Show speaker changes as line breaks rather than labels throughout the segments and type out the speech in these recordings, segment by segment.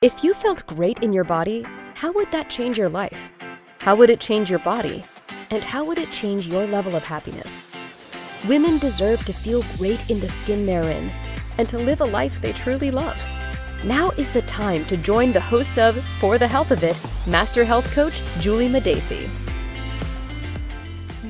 If you felt great in your body, how would that change your life? How would it change your body? And how would it change your level of happiness? Women deserve to feel great in the skin they're in and to live a life they truly love. Now is the time to join the host of For the Health of It, Master Health Coach Juli Madacey.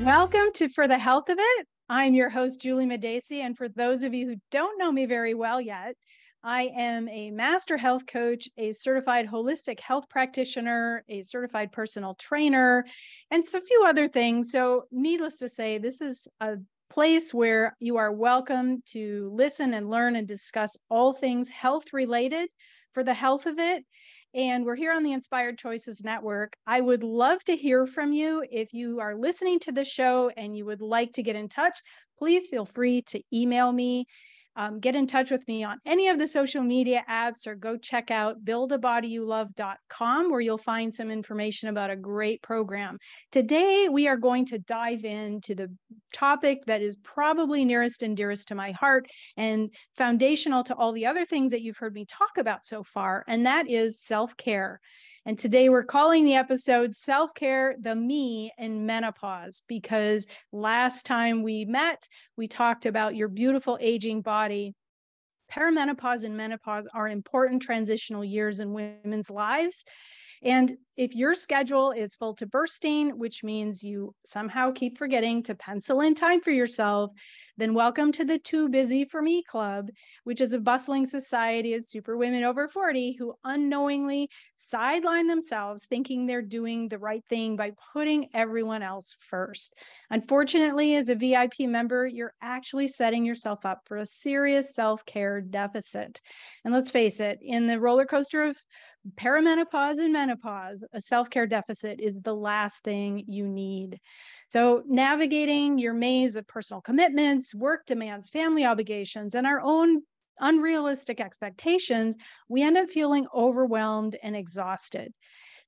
Welcome to For the Health of It. I'm your host, Juli Madacey. And for those of you who don't know me very well yet, I am a master health coach, a certified holistic health practitioner, a certified personal trainer, and a few other things. So, needless to say, this is a place where you are welcome to listen and learn and discuss all things health related for the health of it. And we're here on the Inspired Choices Network. I would love to hear from you. If you are listening to the show and you would like to get in touch, please feel free to email me um, get in touch with me on any of the social media apps or go check out buildabodyyouLove.com where you'll find some information about a great program. Today, we are going to dive into the topic that is probably nearest and dearest to my heart and foundational to all the other things that you've heard me talk about so far, and that is self care. And today we're calling the episode Self Care the Me in Menopause because last time we met, we talked about your beautiful aging body. Perimenopause and menopause are important transitional years in women's lives. And if your schedule is full to bursting, which means you somehow keep forgetting to pencil in time for yourself, then welcome to the Too Busy for Me Club, which is a bustling society of super women over 40 who unknowingly sideline themselves, thinking they're doing the right thing by putting everyone else first. Unfortunately, as a VIP member, you're actually setting yourself up for a serious self care deficit. And let's face it, in the roller coaster of perimenopause and menopause, a self care deficit is the last thing you need. So, navigating your maze of personal commitments, work demands, family obligations, and our own unrealistic expectations, we end up feeling overwhelmed and exhausted.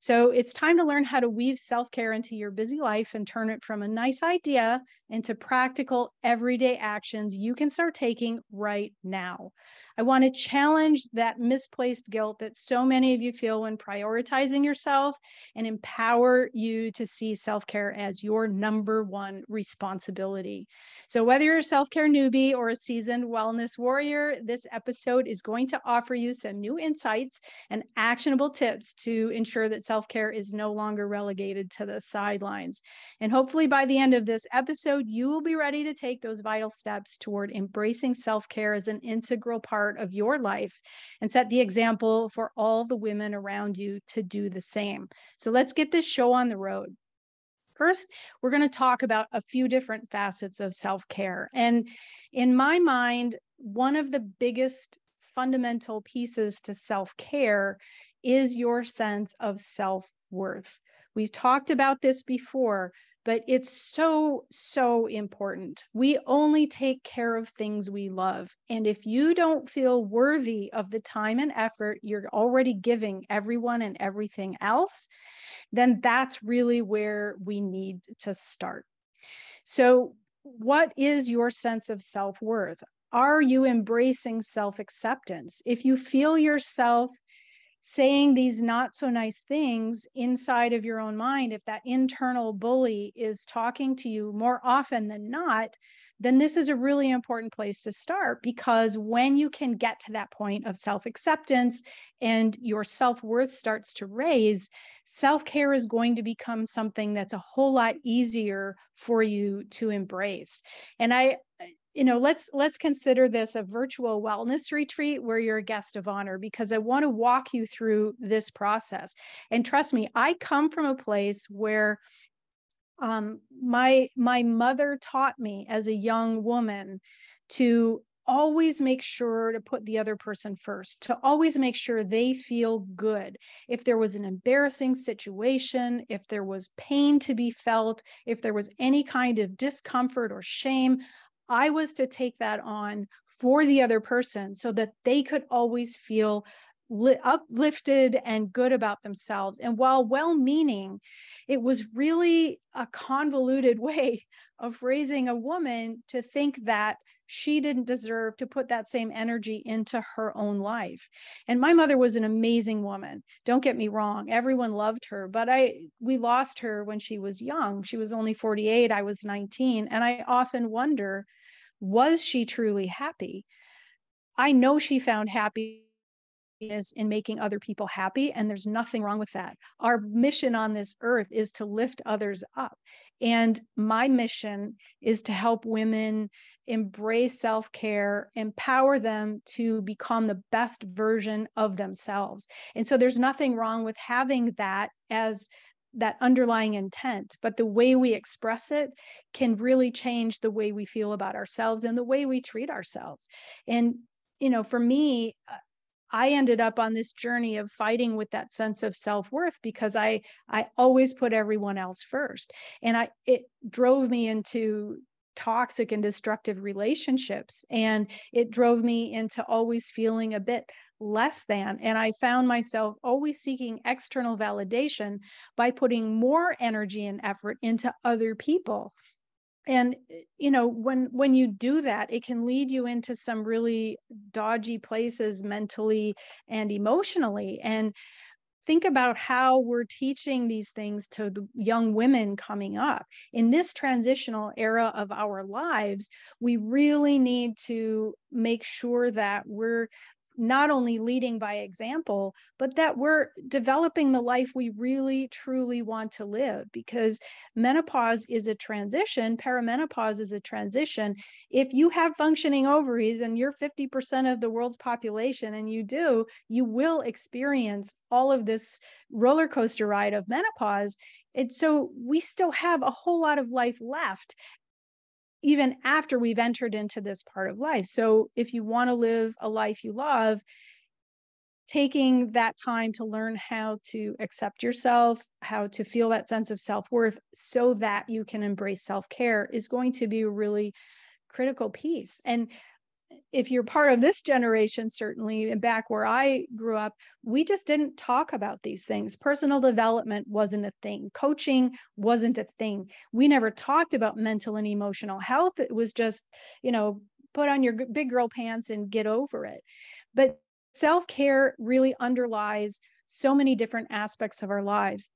So it's time to learn how to weave self care into your busy life and turn it from a nice idea into practical, everyday actions you can start taking right now. I want to challenge that misplaced guilt that so many of you feel when prioritizing yourself and empower you to see self care as your number one responsibility. So, whether you're a self care newbie or a seasoned wellness warrior, this episode is going to offer you some new insights and actionable tips to ensure that self care is no longer relegated to the sidelines. And hopefully, by the end of this episode, you will be ready to take those vital steps toward embracing self care as an integral part part of your life and set the example for all the women around you to do the same. So let's get this show on the road. First, we're going to talk about a few different facets of self care. And in my mind, one of the biggest fundamental pieces to self care is your sense of self worth. We've talked about this before, but it's so, so important. We only take care of things we love. And if you don't feel worthy of the time and effort you're already giving everyone and everything else, then that's really where we need to start. So, what is your sense of self worth? Are you embracing self acceptance? If you feel yourself saying these not so nice things inside of your own mind, if that internal bully is talking to you more often than not, then this is a really important place to start because when you can get to that point of self acceptance and your self worth starts to raise, self care is going to become something that's a whole lot easier for you to embrace. And I, you know let's let's consider this a virtual wellness retreat where you're a guest of honor because i want to walk you through this process and trust me i come from a place where um, my my mother taught me as a young woman to always make sure to put the other person first, to always make sure they feel good. If there was an embarrassing situation, if there was pain to be felt, if there was any kind of discomfort or shame, I was to take that on for the other person so that they could always feel li- uplifted and good about themselves. And while well meaning, it was really a convoluted way of raising a woman to think that she didn't deserve to put that same energy into her own life. And my mother was an amazing woman. Don't get me wrong, everyone loved her, but I we lost her when she was young. She was only 48, I was 19, and I often wonder was she truly happy? I know she found happiness in making other people happy, and there's nothing wrong with that. Our mission on this earth is to lift others up. And my mission is to help women embrace self care, empower them to become the best version of themselves. And so there's nothing wrong with having that as that underlying intent, but the way we express it can really change the way we feel about ourselves and the way we treat ourselves. And, you know, for me, uh, I ended up on this journey of fighting with that sense of self-worth because I I always put everyone else first. And I it drove me into toxic and destructive relationships and it drove me into always feeling a bit less than and i found myself always seeking external validation by putting more energy and effort into other people. And eh, you know when when you do that it can lead you into some really dodgy places mentally and emotionally. And think about how we're teaching these things to the young women coming up. In this transitional era of our lives we really need to make sure that we're not only leading by example, but that we're developing the life we really truly want to live because menopause is a transition, perimenopause is a transition. If you have functioning ovaries and you're 50% of the world's population, and you do, you will experience all of this roller coaster ride of menopause. And so we still have a whole lot of life left even after we've entered into this part of life. So if you want to live a life you love, taking that time to learn how to accept yourself, how to feel that sense of self worth so that you can embrace self care is going to be a really critical piece. And if you're part of this generation, certainly, back where I grew up, we just didn't talk about these things. Personal development wasn't a thing, coaching wasn't a thing. We never talked about mental and emotional health. It was just, you know, put on your big girl pants and get over it. But self care really underlies so many different aspects of our lives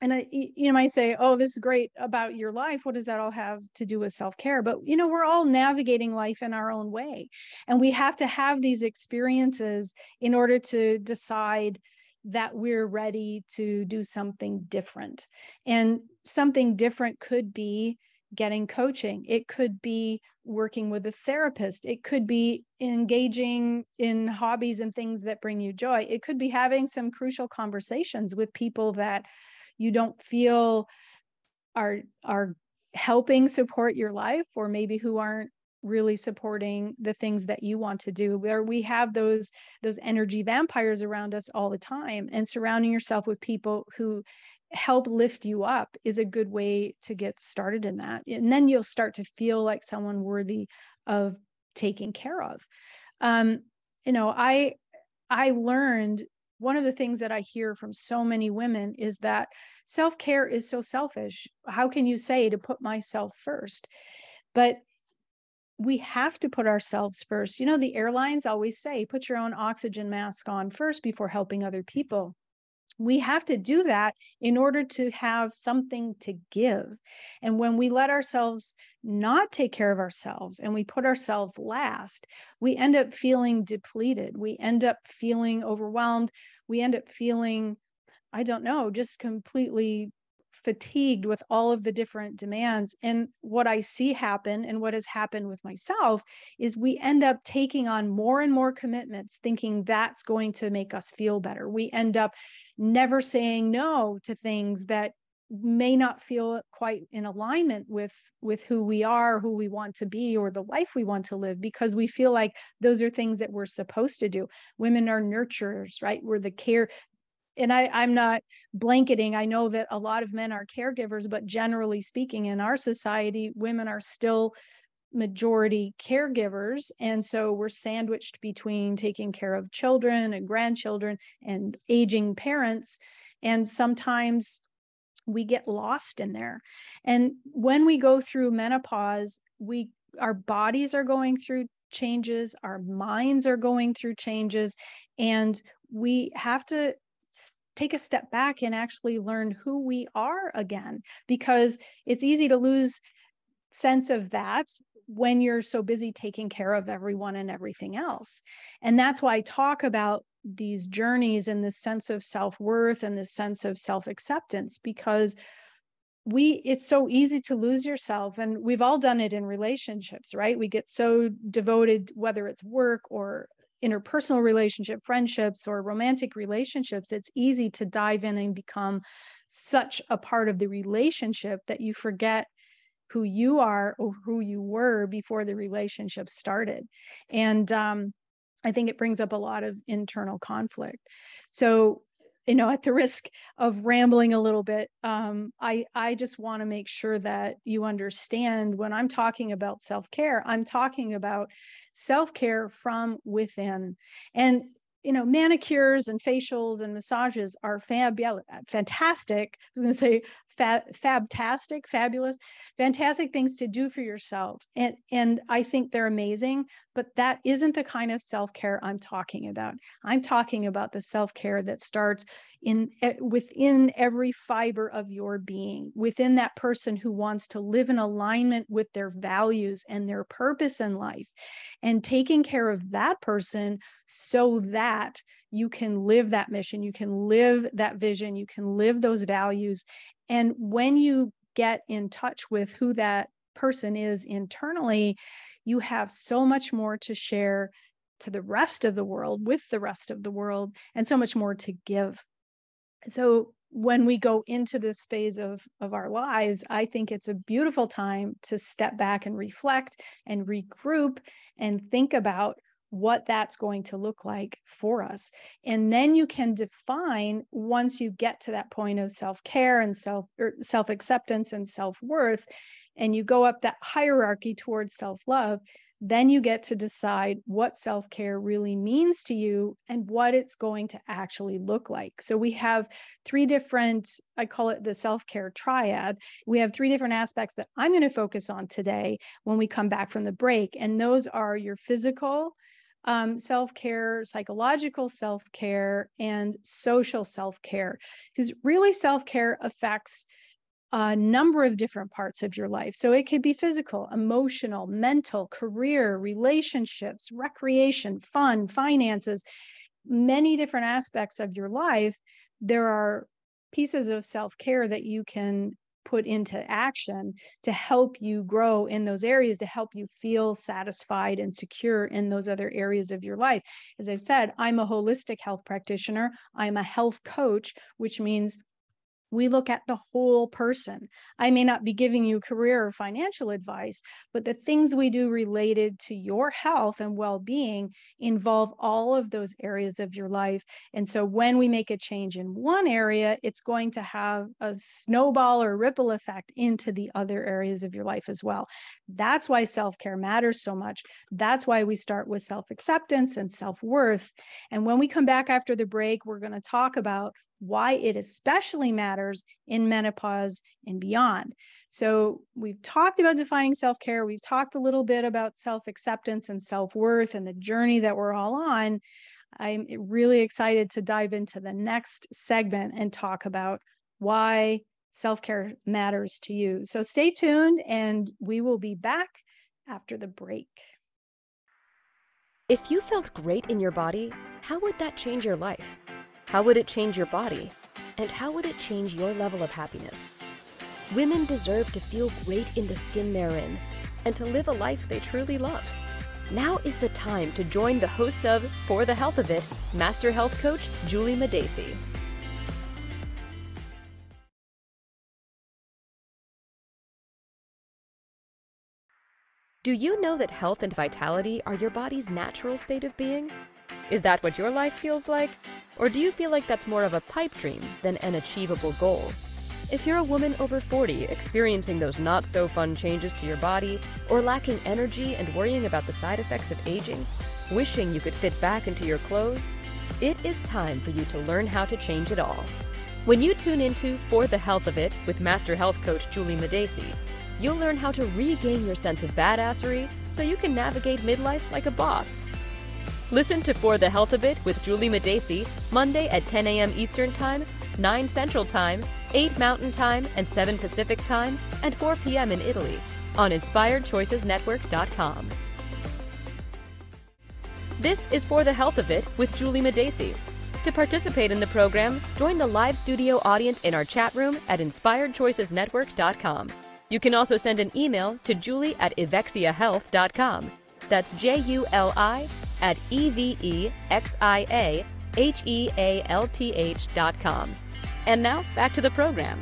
and I, you might say, "Oh, this is great about your life. What does that all have to do with self care?" But you know, we're all navigating life in our own way, and we have to have these experiences in order to decide that we're ready to do something different. And something different could be getting coaching. It could be working with a therapist. It could be engaging in hobbies and things that bring you joy. It could be having some crucial conversations with people that you don't feel are are helping support your life or maybe who aren't really supporting the things that you want to do. Where we have those those energy vampires around us all the time and surrounding yourself with people who help lift you up is a good way to get started in that. And then you'll start to feel like someone worthy of taking care of. Um you know i i learned one of the things that I hear from so many women is that self care is so selfish. How can you say to put myself first? But we have to put ourselves first. You know, the airlines always say, put your own oxygen mask on first before helping other people we have to do that in order to have something to give. And when we let ourselves not take care of ourselves and we put ourselves last, we end up feeling depleted. We end up feeling overwhelmed. We end up feeling, I don't know, just completely fatigued with all of the different demands. And what I see happen and what has happened with myself is we end up taking on more and more commitments, thinking that's going to make us feel better. We end up never saying no to things that may not feel quite in alignment with with who we are who we want to be or the life we want to live because we feel like those are things that we're supposed to do women are nurturers right we're the care and I, I'm not blanketing. I know that a lot of men are caregivers, but generally speaking, in our society, women are still majority caregivers. And so we're sandwiched between taking care of children and grandchildren and aging parents. And sometimes we get lost in there. And when we go through menopause, we our bodies are going through changes, our minds are going through changes, and we have to take a step back and actually learn who we are again because it's easy to lose sense of that when you're so busy taking care of everyone and everything else. And that's why I talk about these journeys and this sense of self-worth and this sense of self-acceptance because we it's so easy to lose yourself and we've all done it in relationships right we get so devoted whether it's work or interpersonal relationship friendships or romantic relationships it's easy to dive in and become such a part of the relationship that you forget who you are or who you were before the relationship started. And um, i think it brings up a lot of internal conflict. So you know at the risk of rambling a little bit um, i i just want to make sure that you understand when i'm talking about self-care i'm talking about self-care from within. And you know manicures and facials and massages are fab fantastic. I was going to say fab fabtastic fabulous fantastic things to do for yourself and and i think they're amazing but that isn't the kind of self-care i'm talking about. I'm talking about the self-care that starts in eh, within every fiber of your being within that person who wants to live in alignment with their values and their purpose in life and taking care of that person so that you can live that mission you can live that vision you can live those values and when you get in touch with who that person is internally, you have so much more to share to the rest of the world with the rest of the world and so much more to give. So when we go into this phase of of our lives i think it's a beautiful time to step back and reflect and regroup and think about what that's going to look like for us. And then you can define once you get to that point of self-care and self or er, self-acceptance and self-worth and you go up that hierarchy towards self-love, then you get to decide what self-care really means to you and what it's going to actually look like. So we have three different I call it the self-care triad. We have three different aspects that I'm going to focus on today when we come back from the break and those are your physical, um, self care, psychological self care, and social self care. Because really, self care affects a number of different parts of your life. So it could be physical, emotional, mental, career, relationships, recreation, fun, finances, many different aspects of your life. There are pieces of self care that you can put into action to help you grow in those areas, to help you feel satisfied and secure in those other areas of your life. As I've said, I'm a holistic health practitioner, I'm a health coach, which means we look at the whole person. I may not be giving you career or financial advice, but the things we do related to your health and well being involve all of those areas of your life. And so when we make a change in one area, it's going to have a snowball or ripple effect into the other areas of your life as well. That's why self care matters so much. That's why we start with self acceptance and self worth. And when we come back after the break, we're going to talk about why it especially matters in menopause and beyond. So, we've talked about defining self care. We've talked a little bit about self acceptance and self worth and the journey that we're all on. I'm really excited to dive into the next segment and talk about why self care matters to you. So, stay tuned and we will be back after the break.
If you felt great in your body, how would that change your life? How would it change your body? And how would it change your level of happiness? Women deserve to feel great in the skin they're in and to live a life they truly love. Now is the time to join the host of For the Health of It, Master Health Coach Juli Madacey. Do you know that health and vitality are your body's natural state of being? Is that what your life feels like? Or do you feel like that's more of a pipe dream than an achievable goal? If you're a woman over 40 experiencing those not so fun changes to your body, or lacking energy and worrying about the side effects of aging, wishing you could fit back into your clothes, it is time for you to learn how to change it all. When you tune into For the Health of It with Master Health Coach Juli Madacey, you'll learn how to regain your sense of badassery so you can navigate midlife like a boss. Listen to For the Health of It with Juli Madacey, Monday at 10 a.m. Eastern Time, 9 Central Time, 8 Mountain Time, and 7 Pacific Time, and 4 p.m. in Italy on InspiredChoicesNetwork.com. This is For the Health of It with Juli Madacey. To participate in the program, join the live studio audience in our chat room at InspiredChoicesNetwork.com. You can also send an email to juli at evexiahealth.com. That's J U L I at E V E X I A H E A L T H dot com. And now back to the program.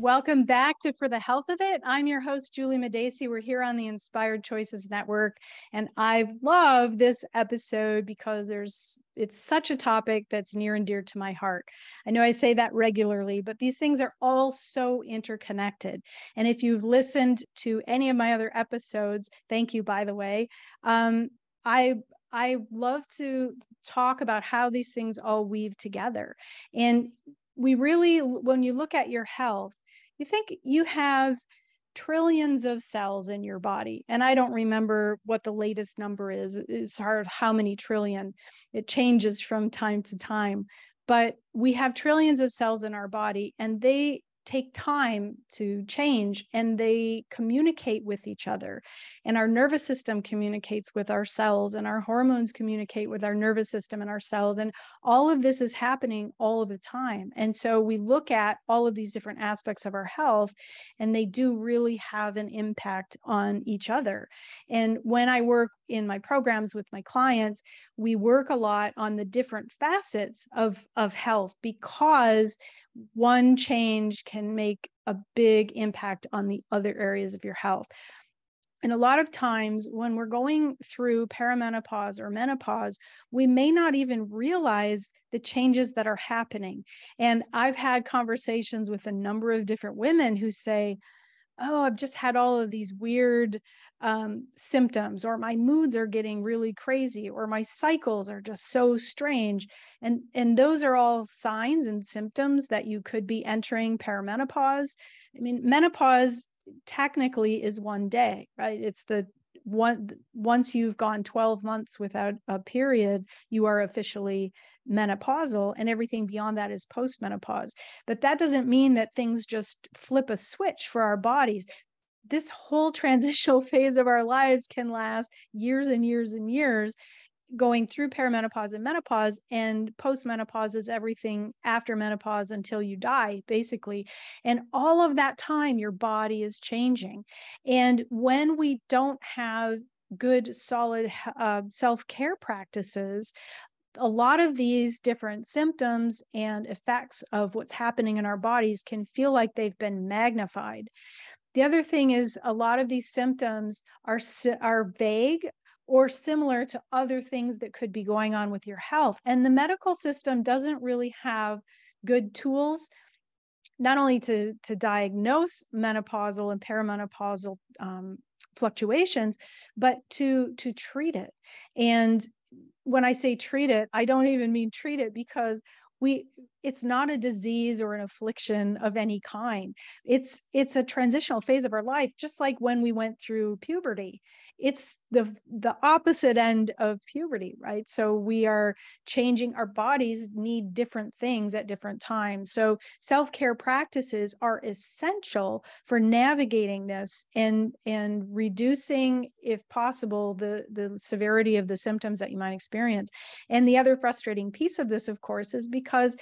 Welcome back to For the Health of It. I'm your host, Juli Madacey. We're here on the Inspired Choices Network. And I love this episode because there's it's such a topic that's near and dear to my heart. I know I say that regularly, but these things are all so interconnected. And if you've listened to any of my other episodes, thank you, by the way. Um, I I love to talk about how these things all weave together. And we really, when you look at your health, you think you have trillions of cells in your body. And I don't remember what the latest number is. It's hard how many trillion. It changes from time to time. But we have trillions of cells in our body, and they take time to change and they communicate with each other. And our nervous system communicates with our cells, and our hormones communicate with our nervous system and our cells. And all of this is happening all of the time. And so we look at all of these different aspects of our health, and they do really have an impact on each other. And when I work in my programs with my clients, we work a lot on the different facets of, of health because one change can make a big impact on the other areas of your health. And a lot of times when we're going through perimenopause or menopause, we may not even realize the changes that are happening. And I've had conversations with a number of different women who say, Oh, I've just had all of these weird um, symptoms, or my moods are getting really crazy, or my cycles are just so strange. And, and those are all signs and symptoms that you could be entering perimenopause. I mean, menopause technically is one day, right? It's the one once you've gone 12 months without a period, you are officially menopausal, and everything beyond that is postmenopause. But that doesn't mean that things just flip a switch for our bodies. This whole transitional phase of our lives can last years and years and years going through perimenopause and menopause and postmenopause is everything after menopause until you die basically. And all of that time your body is changing. And when we don't have good solid uh, self-care practices a lot of these different symptoms and effects of what's happening in our bodies can feel like they've been magnified the other thing is a lot of these symptoms are are vague or similar to other things that could be going on with your health. And the medical system doesn't really have good tools not only to to diagnose menopausal and perimenopausal um, fluctuations, but to to treat it. And when I say treat it, I don't even mean treat it because we it's not a disease or an affliction of any kind. It's it's a transitional phase of our life just like when we went through puberty it's the the opposite end of puberty right? So we are changing our bodies need different things at different times. So self-care practices are essential for navigating this and and reducing if possible the the severity of the symptoms that you might experience. And the other frustrating piece of this of course is because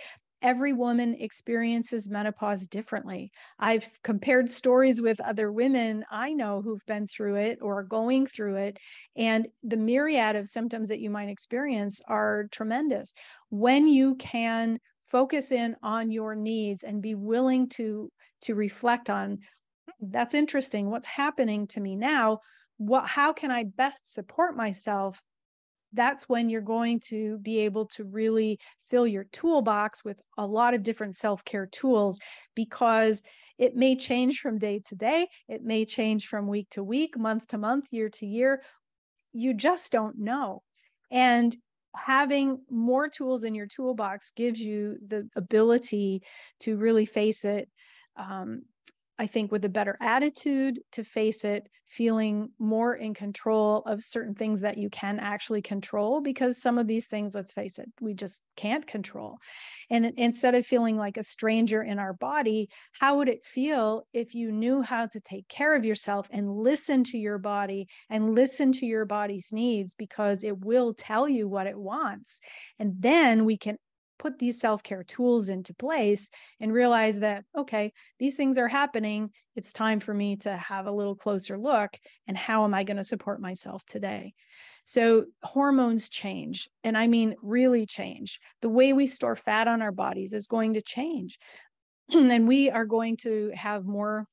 every woman experiences menopause differently. I've compared stories with other women I know who've been through it or are going through it, and the myriad of symptoms that you might experience are tremendous. When you can focus in on your needs and be willing to to reflect on hmm, that's interesting what's happening to me now what how can i best support myself that's when you're going to be able to really fill your toolbox with a lot of different self care tools because it may change from day to day, it may change from week to week, month to month, year to year. You just don't know. And having more tools in your toolbox gives you the ability to really face it um, I think, with a better attitude to face it, feeling more in control of certain things that you can actually control, because some of these things, let's face it, we just can't control. And instead of feeling like a stranger in our body, how would it feel if you knew how to take care of yourself and listen to your body and listen to your body's needs because it will tell you what it wants? And then we can put these self care tools into place and realize that, okay, these things are happening. It's time for me to have a little closer look. And how am I going to support myself today? So, hormones change, and I mean really change. The way we store fat on our bodies is going to change. and we are going to have more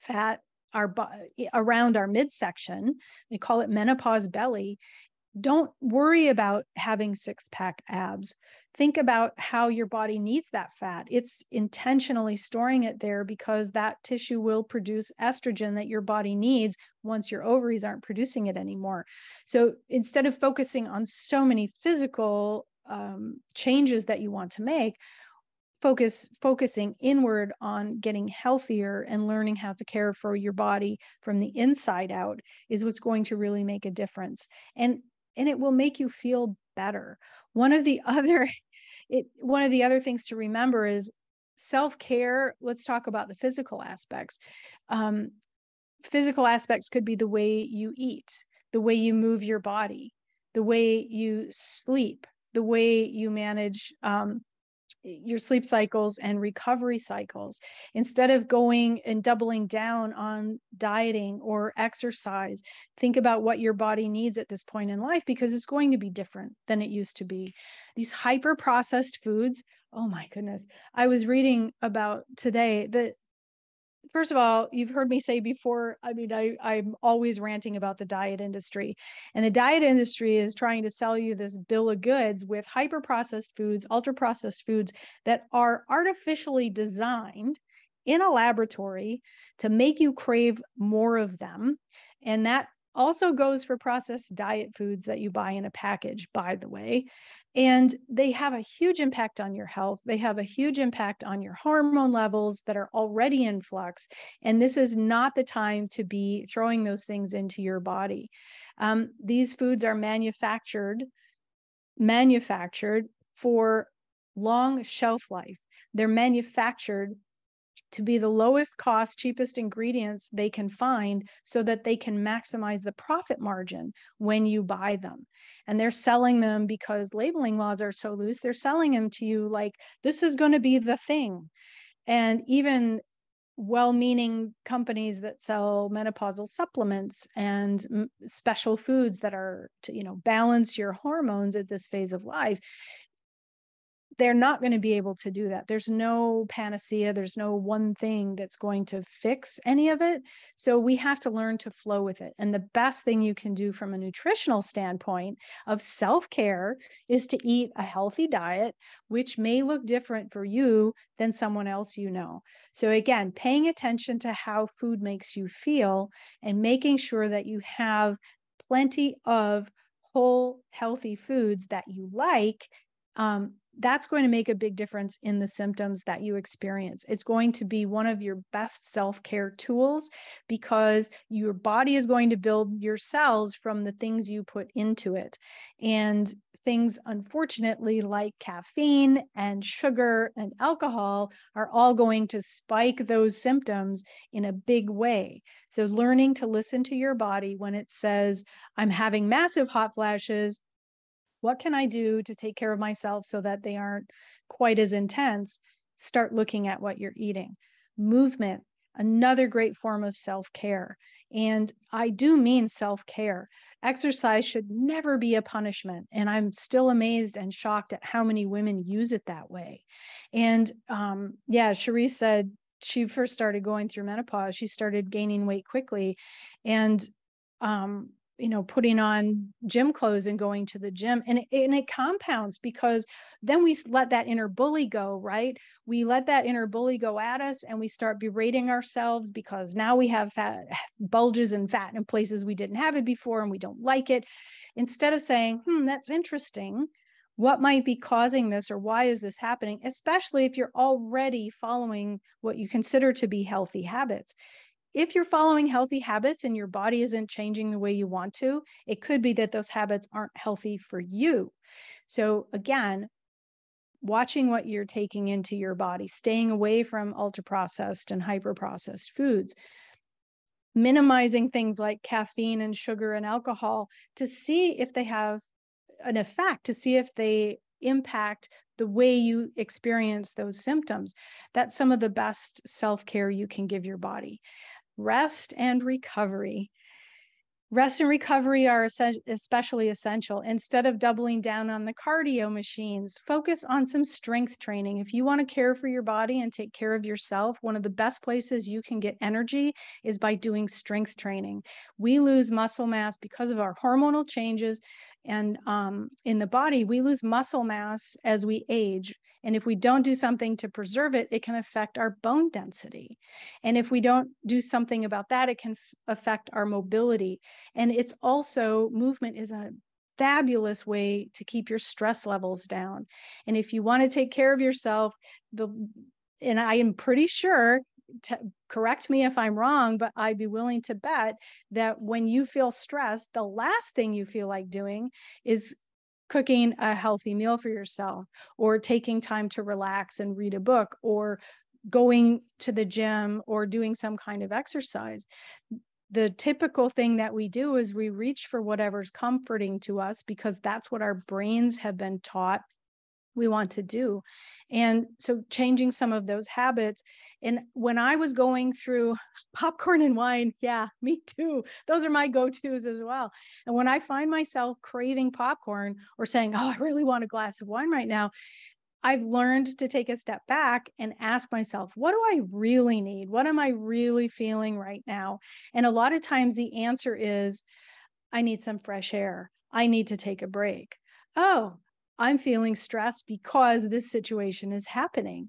fat our around our midsection. They call it menopause belly don't worry about having six pack abs. Think about how your body needs that fat. It's intentionally storing it there because that tissue will produce estrogen that your body needs once your ovaries aren't producing it anymore. So instead of focusing on so many physical um, changes that you want to make, focus focusing inward on getting healthier and learning how to care for your body from the inside out is what's going to really make a difference and and it will make you feel better. One of the other it one of the other things to remember is self-care let's talk about the physical aspects um, physical aspects could be the way you eat the way you move your body the way you sleep the way you manage um, your sleep cycles and recovery cycles. Instead of going and doubling down on dieting or exercise think about what your body needs at this point in life because it's going to be different than it used to be. These hyper processed foods oh my goodness. I was reading about today that first of all, you've heard me say before, I mean, I, I'm always ranting about the diet industry. And the diet industry is trying to sell you this bill of goods with hyper processed foods, ultra processed foods that are artificially designed in a laboratory to make you crave more of them. And that also goes for processed diet foods that you buy in a package, by the way. And they have a huge impact on your health. They have a huge impact on your hormone levels that are already in flux. And this is not the time to be throwing those things into your body. Um, these foods are manufactured, manufactured for long shelf life. They're manufactured to be the lowest cost, cheapest ingredients they can find so that they can maximize the profit margin when you buy them. And they're selling them because labeling laws are so loose, they're selling them to you like this is going to be the thing. And even well meaning companies that sell menopausal supplements and special foods that are to you know balance your hormones at this phase of life they're not going to be able to do that. There's no panacea, there's no one thing that's going to fix any of it. So we have to learn to flow with it. And the best thing you can do from a nutritional standpoint of self care is to eat a healthy diet, which may look different for you than someone else you know. So again, paying attention to how food makes you feel and making sure that you have plenty of whole healthy foods that you like um, that's going to make a big difference in the symptoms that you experience. It's going to be one of your best self care tools because your body is going to build your cells from the things you put into it. And things, unfortunately, like caffeine and sugar and alcohol are all going to spike those symptoms in a big way. So, learning to listen to your body when it says, I'm having massive hot flashes, what can I do to take care of myself so that they aren't quite as intense? Start looking at what you're eating. Movement, another great form of self care. And I do mean self care. Exercise should never be a punishment. And I'm still amazed and shocked at how many women use it that way. And um, yeah, Cherie said she first started going through menopause, she started gaining weight quickly. And um, you know putting on gym clothes and going to the gym and it, and it compounds because then we let that inner bully go right? We let that inner bully go at us and we start berating ourselves because now we have fat bulges and fat in places we didn't have it before and we don't like it. Instead of saying hmm that's interesting. What might be causing this or why is this happening, especially if you're already following what you consider to be healthy habits. If you're following healthy habits and your body isn't changing the way you want to, it could be that those habits aren't healthy for you. So, again, watching what you're taking into your body, staying away from ultra processed and hyper processed foods, minimizing things like caffeine and sugar and alcohol to see if they have an effect to see if they impact the way you experience those symptoms. That's some of the best self care you can give your body. Rest and recovery Rest and recovery are especially essential. Instead of doubling down on the cardio machines, focus on some strength training. If you want to care for your body and take care of yourself, one of the best places you can get energy is by doing strength training. We lose muscle mass because of our hormonal changes. And um, in the body, we lose muscle mass as we age. And if we don't do something to preserve it, it can affect our bone density. And if we don't do something about that, it can affect our mobility. And it's also, movement is a fabulous way to keep your stress levels down. And if you want to take care of yourself, the and I am pretty sure to correct me if I'm wrong, but I'd be willing to bet that when you feel stressed, the last thing you feel like doing is cooking a healthy meal for yourself or taking time to relax and read a book or going to the gym or doing some kind of exercise. The typical thing that we do is we reach for whatever's comforting to us because that's what our brains have been taught we want to do. And so changing some of those habits. And when I was going through popcorn and wine, yeah, me too. Those are my go tos as well. And when I find myself craving popcorn or saying, oh, I really want a glass of wine right now, I've learned to take a step back and ask myself, what do I really need? What am I really feeling right now? And a lot of times the answer is, I need some fresh air. I need to take a break. Oh, I'm feeling stressed because this situation is happening.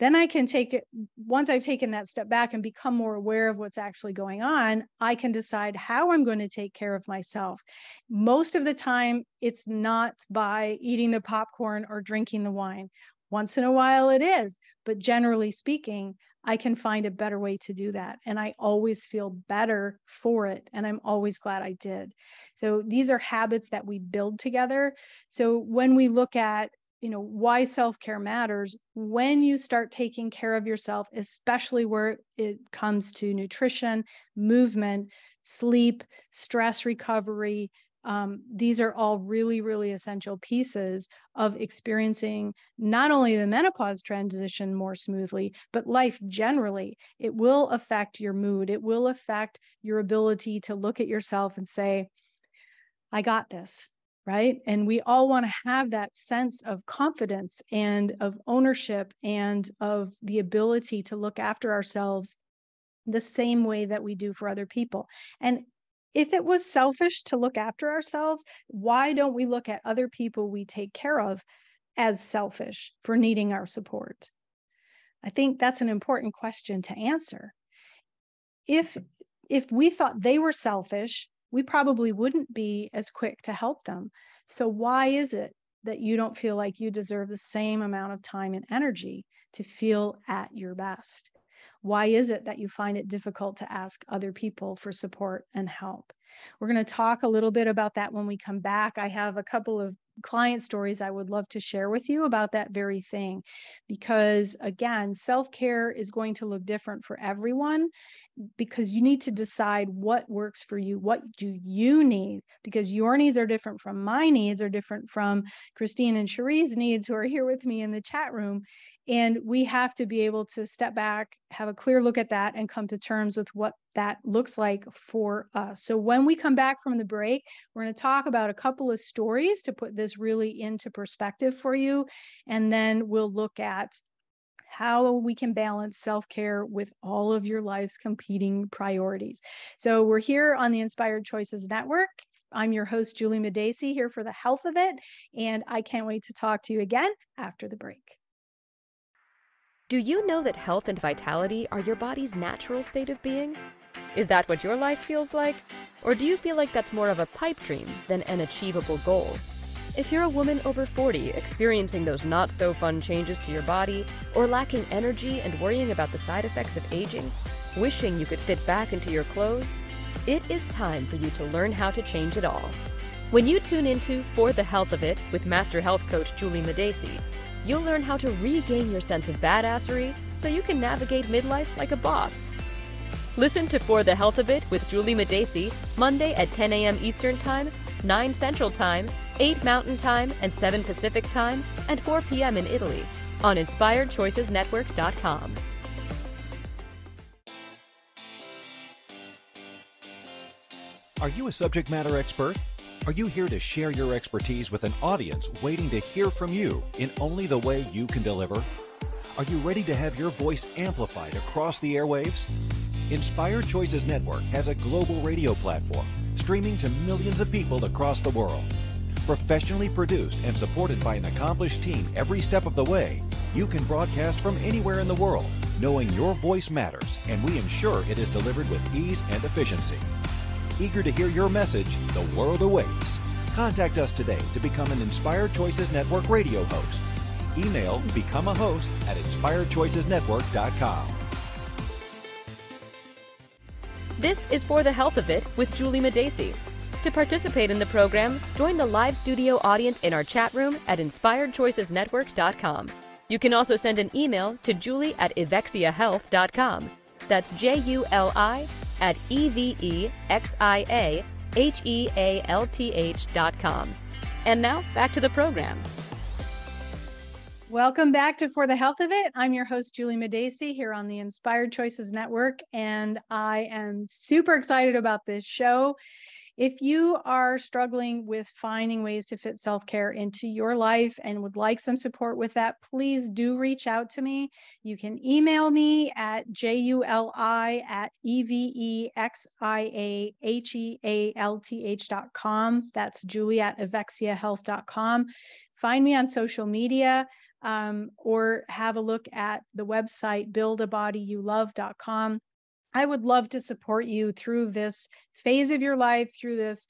Then I can take it, once I've taken that step back and become more aware of what's actually going on, I can decide how I'm going to take care of myself. Most of the time, it's not by eating the popcorn or drinking the wine. Once in a while, it is. But generally speaking, I can find a better way to do that. And I always feel better for it. And I'm always glad I did. So these are habits that we build together. So when we look at you know why self-care matters when you start taking care of yourself especially where it comes to nutrition movement sleep stress recovery um, these are all really, really essential pieces of experiencing not only the menopause transition more smoothly, but life generally. It will affect your mood, it will affect your ability to look at yourself and say, I got this. Right. And we all want to have that sense of confidence and of ownership and of the ability to look after ourselves the same way that we do for other people. And if it was selfish to look after ourselves, why don't we look at other people we take care of as selfish for needing our support? I think that's an important question to answer. If if we thought they were selfish, we probably wouldn't be as quick to help them. So why is it that you don't feel like you deserve the same amount of time and energy to feel at your best? Why is it that you find it difficult to ask other people for support and help? We're going to talk a little bit about that when we come back. I have a couple of client stories I would love to share with you about that very thing. Because again, self care is going to look different for everyone because you need to decide what works for you. What do you need? Because your needs are different from my needs, are different from Christine and Cherie's needs, who are here with me in the chat room. And we have to be able to step back, have a clear look at that, and come to terms with what that looks like for us. So, when we come back from the break, we're going to talk about a couple of stories to put this really into perspective for you. And then we'll look at how we can balance self care with all of your life's competing priorities. So, we're here on the Inspired Choices Network. I'm your host, Juli Madacey, here for the health of it. And I can't wait to talk to you again after the break.
Do you know that health and vitality are your body's natural state of being? Is that what your life feels like? Or do you feel like that's more of a pipe dream than an achievable goal? if you're a woman over 40 experiencing those not so fun changes to your body, or lacking energy and worrying about the side effects of aging, wishing you could fit back into your clothes, it is time for you to learn how to change it all. When you tune into For the Health of It with Master Health Coach Juli Madacey, you'll learn how to regain your sense of badassery so you can navigate midlife like a boss. Listen to For the Health of It with Juli Madacey Monday at 10 a.m. Eastern Time, 9 Central Time, 8 Mountain Time, and 7 Pacific Time, and 4 p.m. in Italy on InspiredChoicesNetwork.com.
Are you a subject matter expert? Are you here to share your expertise with an audience waiting to hear from you in only the way you can deliver? Are you ready to have your voice amplified across the airwaves? Inspired Choices Network has a global radio platform streaming to millions of people across the world. Professionally produced and supported by an accomplished team every step of the way, you can broadcast from anywhere in the world, knowing your voice matters, and we ensure it is delivered with ease and efficiency. Eager to hear your message, the world awaits. Contact us today to become an Inspired Choices Network radio host. Email become a host at inspiredchoicesnetwork.com.
This is For the Health of It with Juli Madacey. To participate in the program, join the live studio audience in our chat room at inspiredchoicesnetwork.com. You can also send an email to juli at evexiahealth.com. That's J U L I at E V E X I A H E A L T H dot com. And now back to the program.
Welcome back to For the Health of It. I'm your host, Juli Madacey, here on the Inspired Choices Network, and I am super excited about this show. If you are struggling with finding ways to fit self care into your life and would like some support with that, please do reach out to me. You can email me at juli at evexiahealth.com. That's juli at evexiahealth.com. Find me on social media. Um, or have a look at the website buildabodyyoulove.com. I would love to support you through this phase of your life, through this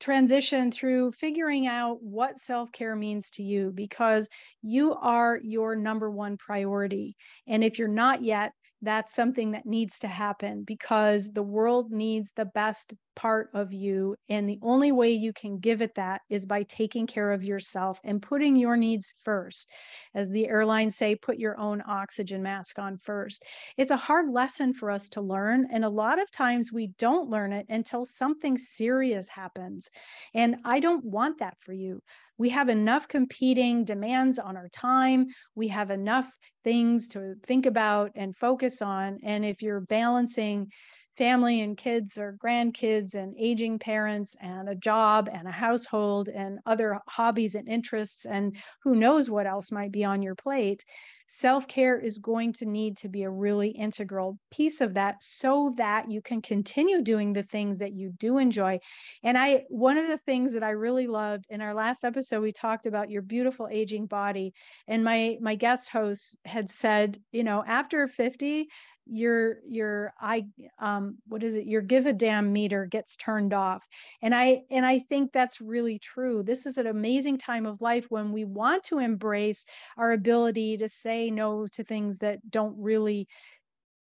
transition, through figuring out what self care means to you, because you are your number one priority. And if you're not yet, that's something that needs to happen because the world needs the best part of you. And the only way you can give it that is by taking care of yourself and putting your needs first. As the airlines say, put your own oxygen mask on first. It's a hard lesson for us to learn. And a lot of times we don't learn it until something serious happens. And I don't want that for you we have enough competing demands on our time. We have enough things to think about and focus on. And if you're balancing family and kids or grandkids and aging parents and a job and a household and other hobbies and interests and who knows what else might be on your plate self care is going to need to be a really integral piece of that so that you can continue doing the things that you do enjoy. And I, one of the things that I really loved in our last episode, we talked about your beautiful aging body. And my, my guest host had said, you know, after 50, your your i um what is it? Your give a damn meter gets turned off. And i and i think that's really true. This is an amazing time of life when we want to embrace our ability to say no to things that don't really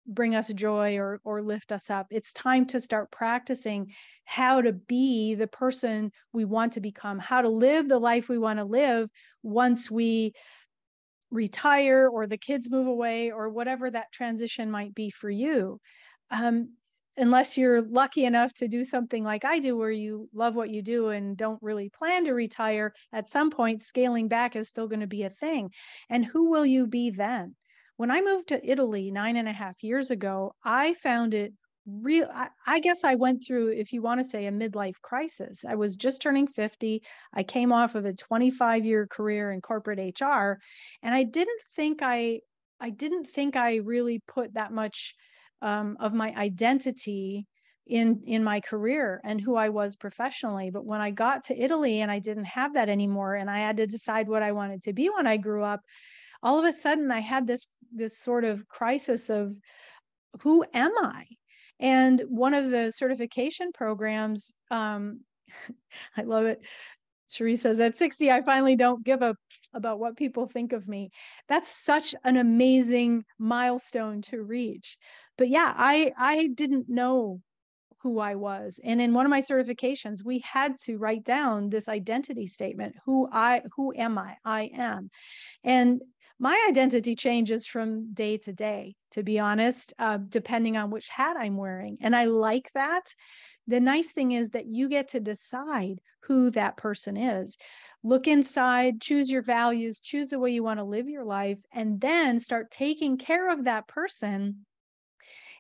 bring us joy or or lift us up. It's time to start practicing how to be the person we want to become how to live the life we want to live once we retire or the kids move away or whatever that transition might be for you. Um, unless you're lucky enough to do something like I do, where you love what you do and don't really plan to retire, at some point, scaling back is still going to be a thing. And who will you be then? When I moved to Italy nine and a half years ago, I found it real I, guess i went through if you want to say a midlife crisis. I was just turning 50 i came off of a 25 year career in corporate hr and i didn't think i i didn't think i really put that much um, of my identity in in my career and who i was professionally. But when i got to italy and i didn't have that anymore and i had to decide what i wanted to be when i grew up all of a sudden i had this this sort of crisis of who am i and one of the certification programs, um, I love it. Cherie says, at 60, I finally don't give a about what people think of me. That's such an amazing milestone to reach. But yeah, I I didn't know who I was. And in one of my certifications, we had to write down this identity statement, who I who am I? I am. And my identity changes from day to day, to be honest, uh, depending on which hat I'm wearing. And I like that. The nice thing is that you get to decide who that person is. Look inside, choose your values, choose the way you want to live your life, and then start taking care of that person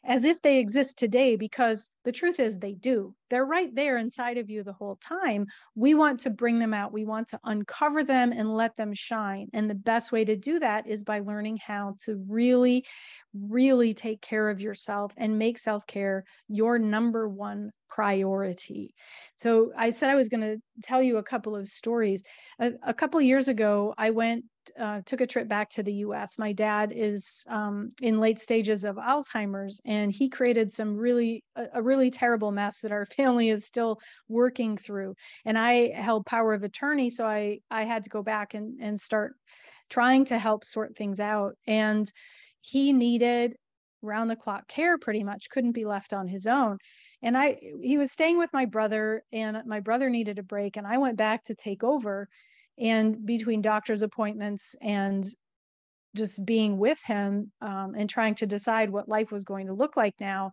as if they exist today because the truth is they do. They're right there inside of you the whole time. We want to bring them out. We want to uncover them and let them shine. And the best way to do that is by learning how to really, really take care of yourself and make self care your number one priority. So I said I was going to tell you a couple of stories. A, a couple years ago, I went uh, took a trip back to the U.S. My dad is um, in late stages of Alzheimer's, and he created some really a, a, really terrible mess that our family is still working through. And I held power of attorney, so I I had to go back and and start trying to help sort things out. And he needed round the clock care pretty much couldn't be left on his own and i he was staying with my brother and my brother needed a break and i went back to take over and between doctor's appointments and just being with him um, and trying to decide what life was going to look like now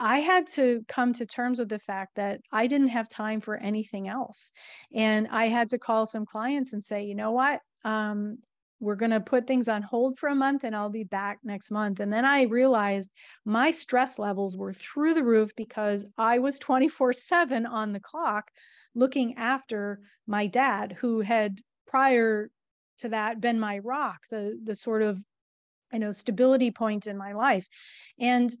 I had to come to terms with the fact that I didn't have time for anything else. And I had to call some clients and say, you know what? Um, we're going to put things on hold for a month and I'll be back next month. And then I realized my stress levels were through the roof because I was 24 7 on the clock looking after my dad, who had prior to that been my rock, the the sort of you know stability point in my life. And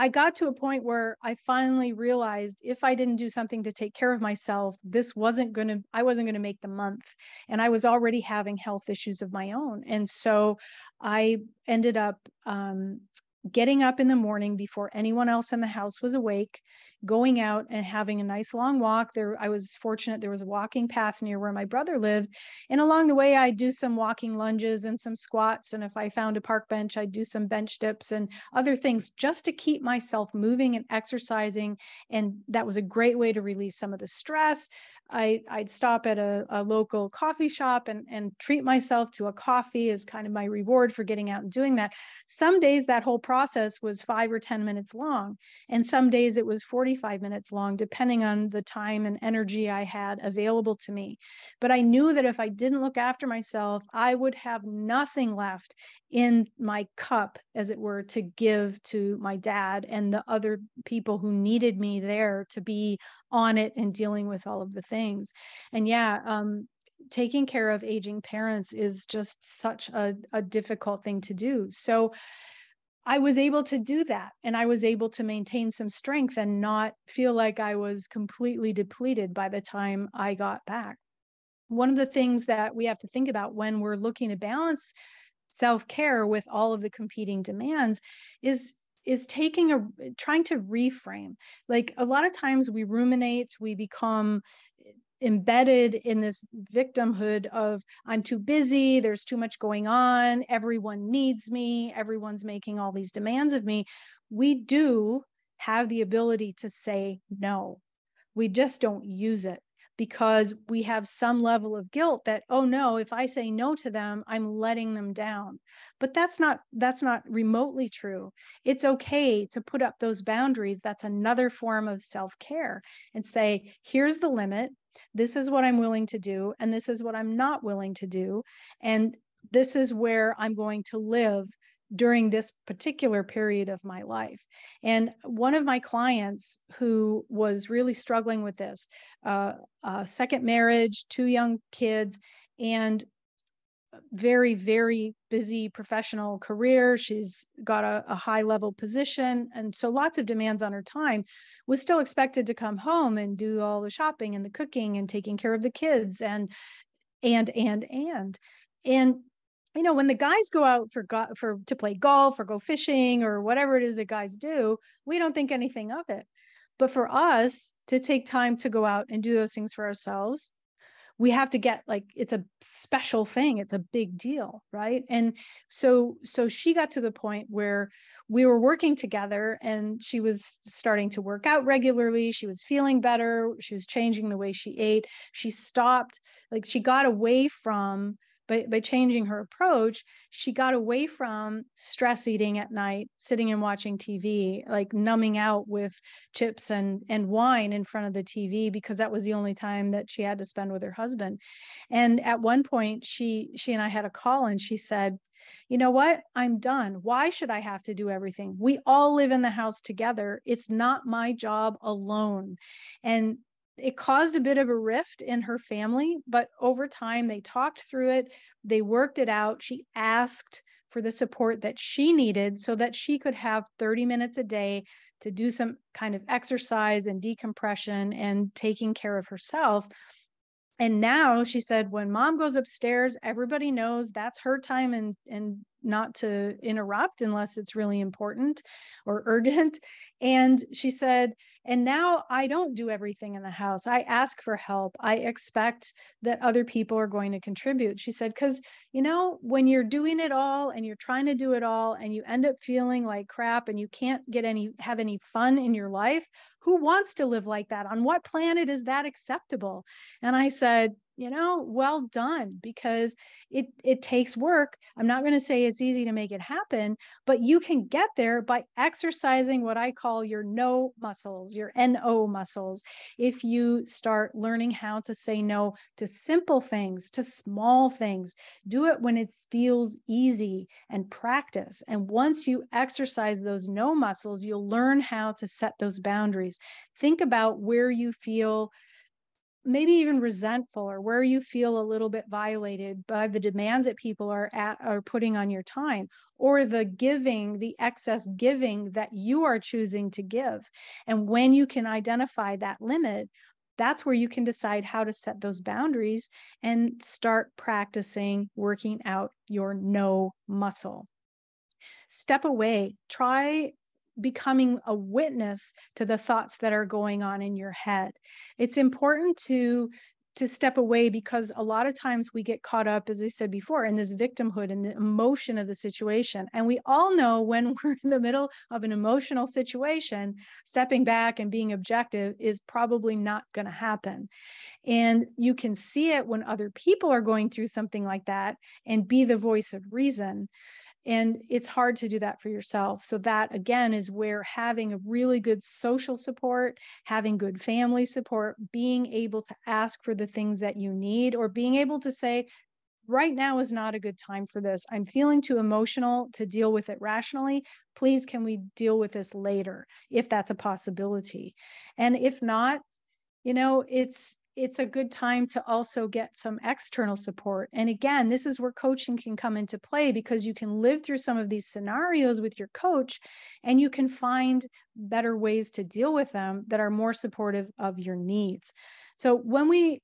I got to a point where I finally realized if I didn't do something to take care of myself, this wasn't going to, I wasn't going to make the month. And I was already having health issues of my own. And so I ended up um, getting up in the morning before anyone else in the house was awake going out and having a nice long walk. There, I was fortunate there was a walking path near where my brother lived. And along the way, I'd do some walking lunges and some squats. And if I found a park bench, I'd do some bench dips and other things just to keep myself moving and exercising. And that was a great way to release some of the stress. I, I'd stop at a, a local coffee shop and, and treat myself to a coffee as kind of my reward for getting out and doing that. Some days that whole process was five or 10 minutes long. And some days it was 45 minutes long, depending on the time and energy I had available to me. But I knew that if I didn't look after myself, I would have nothing left in my cup, as it were, to give to my dad and the other people who needed me there to be on it and dealing with all of the things. And yeah, um, taking care of aging parents is just such a, a difficult thing to do. So I was able to do that and I was able to maintain some strength and not feel like I was completely depleted by the time I got back. One of the things that we have to think about when we're looking to balance self-care with all of the competing demands is is taking a trying to reframe. Like a lot of times we ruminate we become embedded in this victimhood of i'm too busy there's too much going on everyone needs me everyone's making all these demands of me. We do have the ability to say no. We just don't use it because we have some level of guilt that oh no if i say no to them i'm letting them down. But that's not that's not remotely true. It's okay to put up those boundaries. That's another form of self-care and say here's the limit. This is what i'm willing to do and this is what i'm not willing to do and this is where i'm going to live during this particular period of my life. And one of my clients who was really struggling with this uh, second marriage, two young kids, and very, very busy professional career. She's got a, a high level position. And so lots of demands on her time was still expected to come home and do all the shopping and the cooking and taking care of the kids and, and, and, and. And you know when the guys go out for go- for to play golf or go fishing or whatever it is that guys do we don't think anything of it. But for us to take time to go out and do those things for ourselves we have to get like it's a special thing it's a big deal right? And so so she got to the point where we were working together and she was starting to work out regularly she was feeling better she was changing the way she ate she stopped like she got away from by, by changing her approach, she got away from stress eating at night, sitting and watching TV, like numbing out with chips and, and wine in front of the TV because that was the only time that she had to spend with her husband. And at one point, she she and I had a call and she said, you know what? I'm done. Why should I have to do everything? We all live in the house together. It's not my job alone. And it caused a bit of a rift in her family, but over time they talked through it, they worked it out. She asked for the support that she needed so that she could have 30 minutes a day to do some kind of exercise and decompression and taking care of herself. And now she said, when mom goes upstairs, everybody knows that's her time and, and not to interrupt unless it's really important or urgent. And she said, and now I don't do everything in the house. I ask for help. I expect that other people are going to contribute. She said, because, you know, when you're doing it all and you're trying to do it all and you end up feeling like crap and you can't get any, have any fun in your life, who wants to live like that? On what planet is that acceptable? And I said, you know well done because it it takes work. I'm not going to say it's easy to make it happen but you can get there by exercising what i call your no muscles your no muscles. If you start learning how to say no to simple things to small things do it when it feels easy and practice. And once you exercise those no muscles you'll learn how to set those boundaries. Think about where you feel maybe even resentful or where you feel a little bit violated by the demands that people are at are putting on your time or the giving the excess giving that you are choosing to give. And when you can identify that limit that's where you can decide how to set those boundaries and start practicing working out your no muscle. Step away. Try becoming a witness to the thoughts that are going on in your head. It's important to to step away because a lot of times we get caught up as i said before in this victimhood and the emotion of the situation. And we all know when we're in the middle of an emotional situation stepping back and being objective is probably not going to happen. And you can see it when other people are going through something like that and be the voice of reason and it's hard to do that for yourself. So, that again is where having a really good social support, having good family support, being able to ask for the things that you need, or being able to say, right now is not a good time for this. I'm feeling too emotional to deal with it rationally. Please, can we deal with this later if that's a possibility? And if not, you know, it's it's a good time to also get some external support. And again, this is where coaching can come into play because you can live through some of these scenarios with your coach and you can find better ways to deal with them that are more supportive of your needs. So when we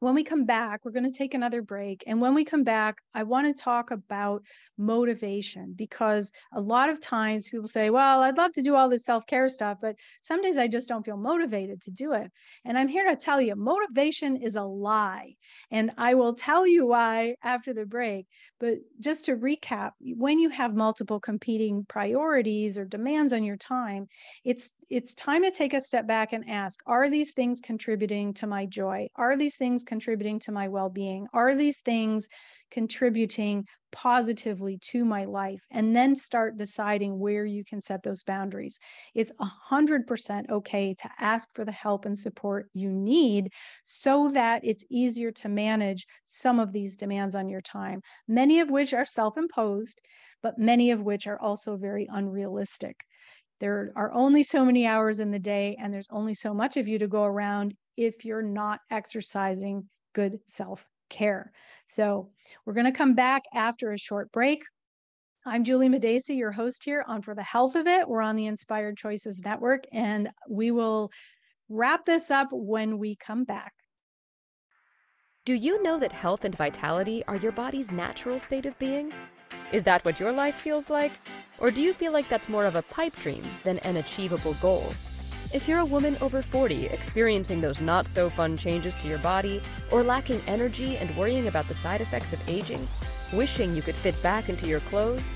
when we come back, we're going to take another break. And when we come back, I want to talk about motivation because a lot of times people say, Well, I'd love to do all this self care stuff, but some days I just don't feel motivated to do it. And I'm here to tell you motivation is a lie. And I will tell you why after the break. But just to recap, when you have multiple competing priorities or demands on your time, it's it's time to take a step back and ask, are these things contributing to my joy? Are these things contributing to my well being? Are these things contributing positively to my life? And then start deciding where you can set those boundaries. It's 100% okay to ask for the help and support you need so that it's easier to manage some of these demands on your time, many of which are self imposed, but many of which are also very unrealistic there are only so many hours in the day and there's only so much of you to go around if you're not exercising good self care. So, we're going to come back after a short break. I'm Juli Madacey, your host here on For the Health of It. We're on the Inspired Choices Network, and we will wrap this up when we come back.
Do you know that health and vitality are your body's natural state of being? Is that what your life feels like? Or do you feel like that's more of a pipe dream than an achievable goal? If you're a woman over 40 experiencing those not so fun changes to your body, or lacking energy and worrying about the side effects of aging, wishing you could fit back into your clothes,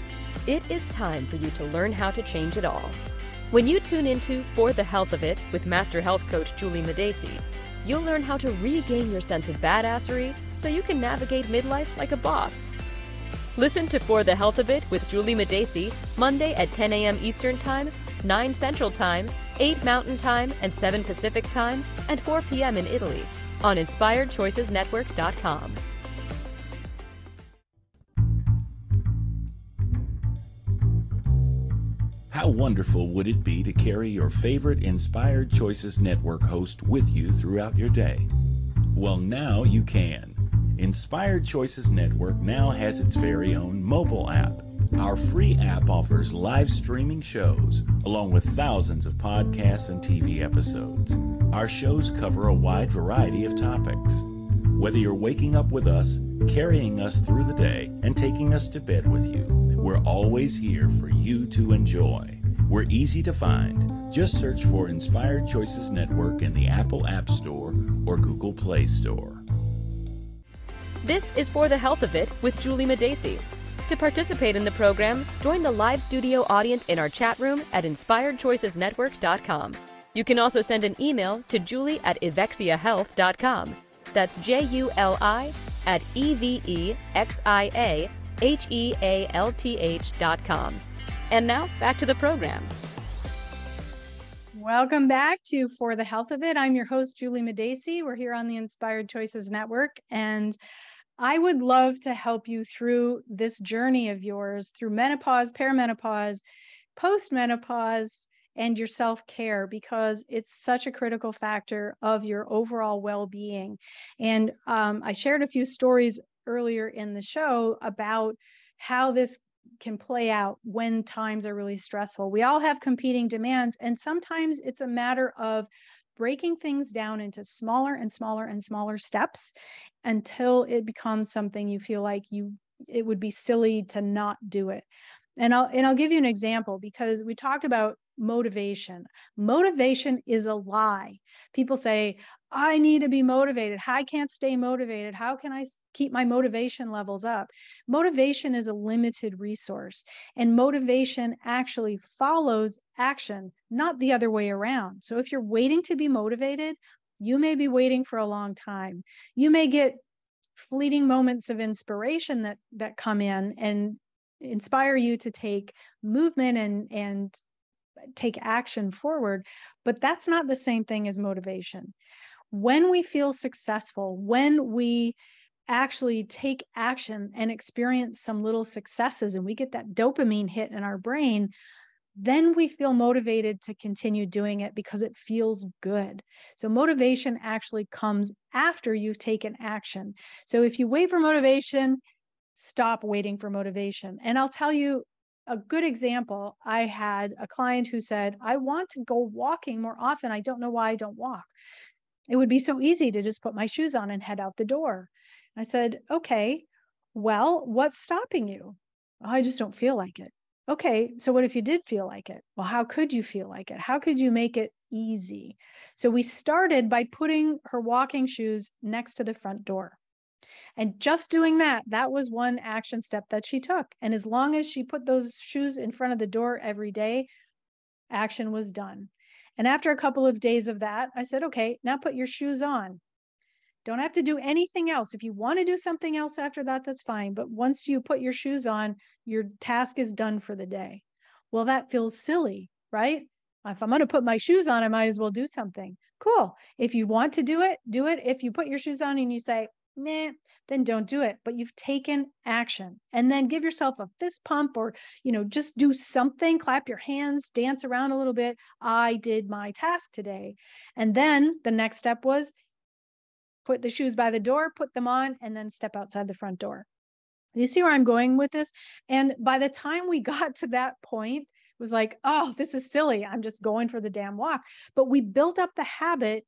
it is time for you to learn how to change it all. When you tune into For the Health of It with Master Health Coach Juli Madacey, you'll learn how to regain your sense of badassery so you can navigate midlife like a boss. Listen to For the Health of It with Juli Madacey Monday at 10 a.m. Eastern Time, 9 Central Time, 8 Mountain Time, and 7 Pacific Time, and 4 p.m. in Italy on InspiredChoicesNetwork.com.
How wonderful would it be to carry your favorite Inspired Choices Network host with you throughout your day? Well, now you can. Inspired Choices Network now has its very own mobile app. Our free app offers live streaming shows along with thousands of podcasts and TV episodes. Our shows cover a wide variety of topics. Whether you're waking up with us, carrying us through the day, and taking us to bed with you, we're always here for you to enjoy. We're easy to find. Just search for Inspired Choices Network in the Apple App Store or Google Play Store.
This is For the Health of It with Juli Madacey. To participate in the program, join the live studio audience in our chat room at inspiredchoicesnetwork.com. You can also send an email to juli at evexiahealth.com. That's J U L I at E V E X I A H E A L T H dot com. And now back to the program.
Welcome back to For the Health of It. I'm your host, Juli Madacey. We're here on the Inspired Choices Network, and I would love to help you through this journey of yours through menopause, perimenopause, postmenopause, and your self care because it's such a critical factor of your overall well being. And um, I shared a few stories earlier in the show about how this can play out when times are really stressful. We all have competing demands, and sometimes it's a matter of breaking things down into smaller and smaller and smaller steps until it becomes something you feel like you it would be silly to not do it. And I'll and I'll give you an example because we talked about motivation. Motivation is a lie. People say, I need to be motivated. I can't stay motivated. How can I keep my motivation levels up? Motivation is a limited resource, and motivation actually follows action, not the other way around. So if you're waiting to be motivated, you may be waiting for a long time. You may get fleeting moments of inspiration that that come in and inspire you to take movement and and take action forward but that's not the same thing as motivation when we feel successful, when we actually take action and experience some little successes and we get that dopamine hit in our brain, then we feel motivated to continue doing it because it feels good. So, motivation actually comes after you've taken action. So, if you wait for motivation, stop waiting for motivation. And I'll tell you a good example I had a client who said, I want to go walking more often. I don't know why I don't walk. It would be so easy to just put my shoes on and head out the door. I said, Okay, well, what's stopping you? Oh, I just don't feel like it. Okay, so what if you did feel like it? Well, how could you feel like it? How could you make it easy? So we started by putting her walking shoes next to the front door. And just doing that, that was one action step that she took. And as long as she put those shoes in front of the door every day, action was done. And after a couple of days of that, I said, okay, now put your shoes on. Don't have to do anything else. If you want to do something else after that, that's fine. But once you put your shoes on, your task is done for the day. Well, that feels silly, right? If I'm going to put my shoes on, I might as well do something. Cool. If you want to do it, do it. If you put your shoes on and you say, then don't do it. But you've taken action and then give yourself a fist pump or, you know, just do something, clap your hands, dance around a little bit. I did my task today. And then the next step was put the shoes by the door, put them on, and then step outside the front door. You see where I'm going with this? And by the time we got to that point, it was like, oh, this is silly. I'm just going for the damn walk. But we built up the habit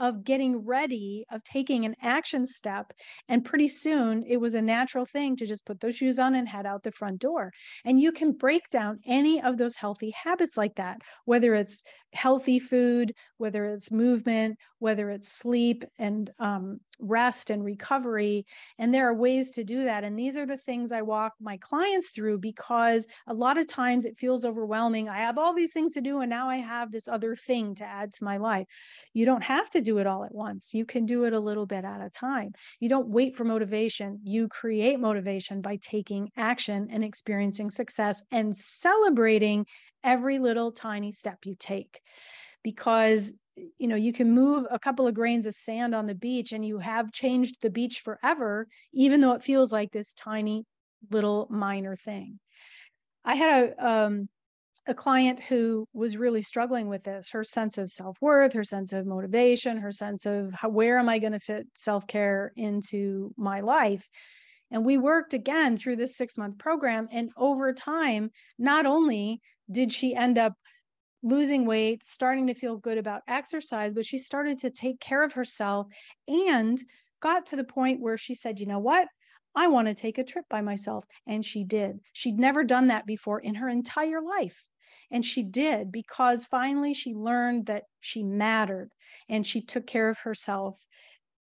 of getting ready, of taking an action step. And pretty soon it was a natural thing to just put those shoes on and head out the front door. And you can break down any of those healthy habits like that, whether it's healthy food, whether it's movement, whether it's sleep and um, rest and recovery. And there are ways to do that. And these are the things I walk my clients through because a lot of times it feels overwhelming. I have all these things to do, and now I have this other thing to add to my life. You don't have to do it all at once. You can do it a little bit at a time. You don't wait for motivation. You create motivation by taking action and experiencing success and celebrating every little tiny step you take because you know you can move a couple of grains of sand on the beach and you have changed the beach forever even though it feels like this tiny little minor thing i had a um, a client who was really struggling with this her sense of self-worth her sense of motivation her sense of how, where am i going to fit self-care into my life and we worked again through this six month program. And over time, not only did she end up losing weight, starting to feel good about exercise, but she started to take care of herself and got to the point where she said, you know what? I want to take a trip by myself. And she did. She'd never done that before in her entire life. And she did because finally she learned that she mattered and she took care of herself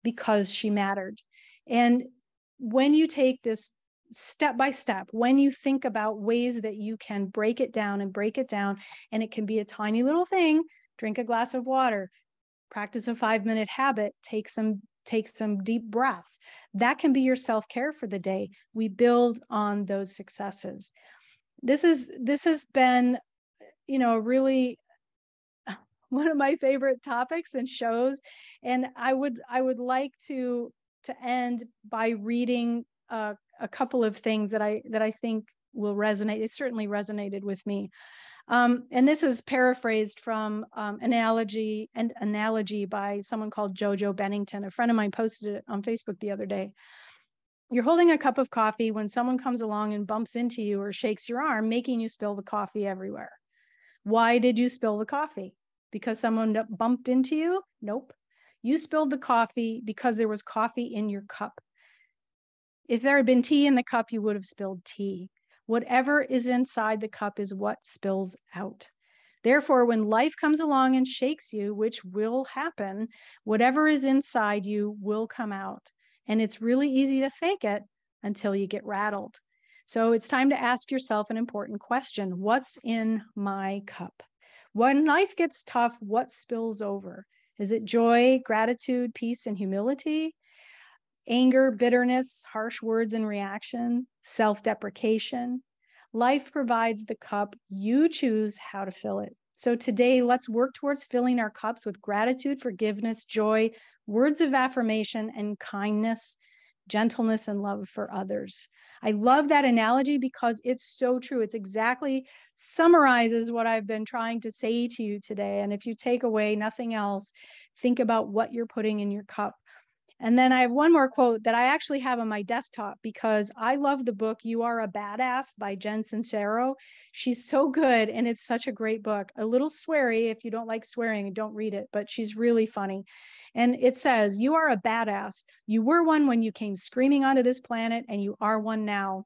because she mattered. And when you take this step by step, when you think about ways that you can break it down and break it down, and it can be a tiny little thing drink a glass of water, practice a five minute habit, take some take some deep breaths. That can be your self-care for the day. We build on those successes. This is this has been you know really one of my favorite topics and shows and i would i would like to to end by reading uh, a couple of things that I that I think will resonate. It certainly resonated with me. Um, and this is paraphrased from um, analogy and analogy by someone called Jojo Bennington. A friend of mine posted it on Facebook the other day. You're holding a cup of coffee when someone comes along and bumps into you or shakes your arm, making you spill the coffee everywhere. Why did you spill the coffee? Because someone bumped into you? Nope. You spilled the coffee because there was coffee in your cup. If there had been tea in the cup, you would have spilled tea. Whatever is inside the cup is what spills out. Therefore, when life comes along and shakes you, which will happen, whatever is inside you will come out. And it's really easy to fake it until you get rattled. So it's time to ask yourself an important question What's in my cup? When life gets tough, what spills over? Is it joy, gratitude, peace, and humility? Anger, bitterness, harsh words and reaction, self deprecation? Life provides the cup. You choose how to fill it. So today, let's work towards filling our cups with gratitude, forgiveness, joy, words of affirmation, and kindness, gentleness, and love for others. I love that analogy because it's so true. It's exactly summarizes what I've been trying to say to you today. And if you take away nothing else, think about what you're putting in your cup. And then I have one more quote that I actually have on my desktop because I love the book You Are a Badass by Jen Sincero. She's so good and it's such a great book. A little sweary if you don't like swearing, don't read it, but she's really funny. And it says, You are a badass. You were one when you came screaming onto this planet, and you are one now.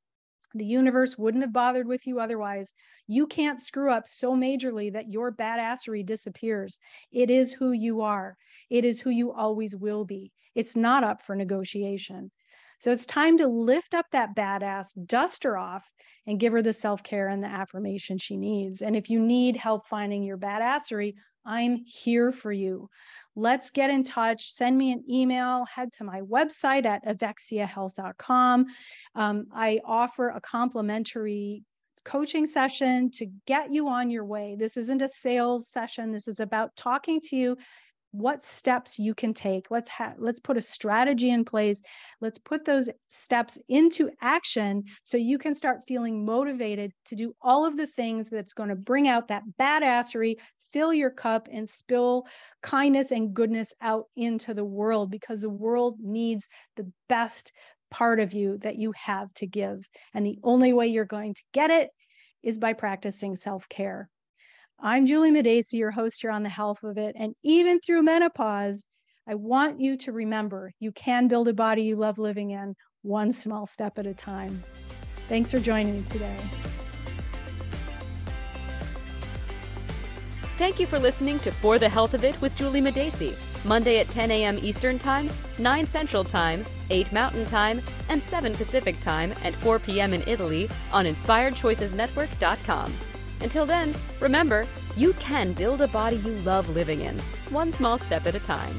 The universe wouldn't have bothered with you otherwise. You can't screw up so majorly that your badassery disappears. It is who you are, it is who you always will be. It's not up for negotiation. So it's time to lift up that badass, dust her off, and give her the self care and the affirmation she needs. And if you need help finding your badassery, I'm here for you. Let's get in touch. Send me an email. Head to my website at evexiahealth.com. Um, I offer a complimentary coaching session to get you on your way. This isn't a sales session. This is about talking to you what steps you can take. Let's have let's put a strategy in place. Let's put those steps into action so you can start feeling motivated to do all of the things that's going to bring out that badassery fill your cup and spill kindness and goodness out into the world because the world needs the best part of you that you have to give. And the only way you're going to get it is by practicing self-care I'm Juli Madacey, your host here on The Health of It. And even through menopause, I want you to remember you can build a body you love living in one small step at a time. Thanks for joining me today.
Thank you for listening to For the Health of It with Juli Madacey, Monday at 10 a.m. Eastern Time, 9 Central Time, 8 Mountain Time, and 7 Pacific Time at 4 p.m. in Italy on InspiredChoicesNetwork.com. Until then, remember, you can build a body you love living in, one small step at a time.